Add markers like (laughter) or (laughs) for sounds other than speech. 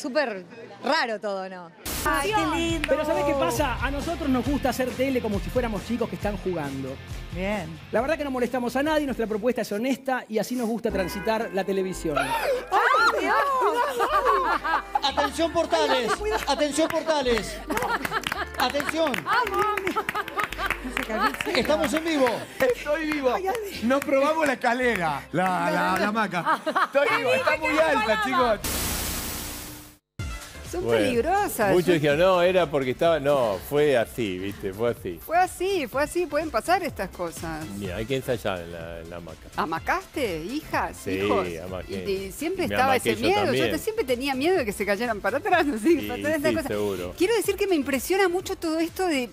súper raro todo, ¿no? Ay, qué lindo. Pero ¿sabés qué pasa? A nosotros nos gusta hacer tele como si fuéramos chicos que están jugando. Bien. La verdad que no molestamos a nadie, nuestra propuesta es honesta y así nos gusta transitar la televisión. Atención portales, atención portales. Atención. Estamos en vivo. Estoy vivo. No probamos la escalera, la, la, la hamaca. (laughs) Estoy vivo, está muy alta, chicos. Son Bueno, peligrosas. Muchos dijeron, no, era porque estaba. No, fue así, ¿viste? Fue así. Fue así, fue así, pueden pasar estas cosas. Mira, hay que ensayar en la, en la hamaca. ¿Amacaste, hijas, Sí, hijos? amaqué. Y, y siempre Me estaba ese yo miedo. Yo te- siempre tenía miedo de que se cayeran para atrás. (laughs) Sí, para todas sí, cosas. seguro. Quiero decir que me impresiona mucho todo esto de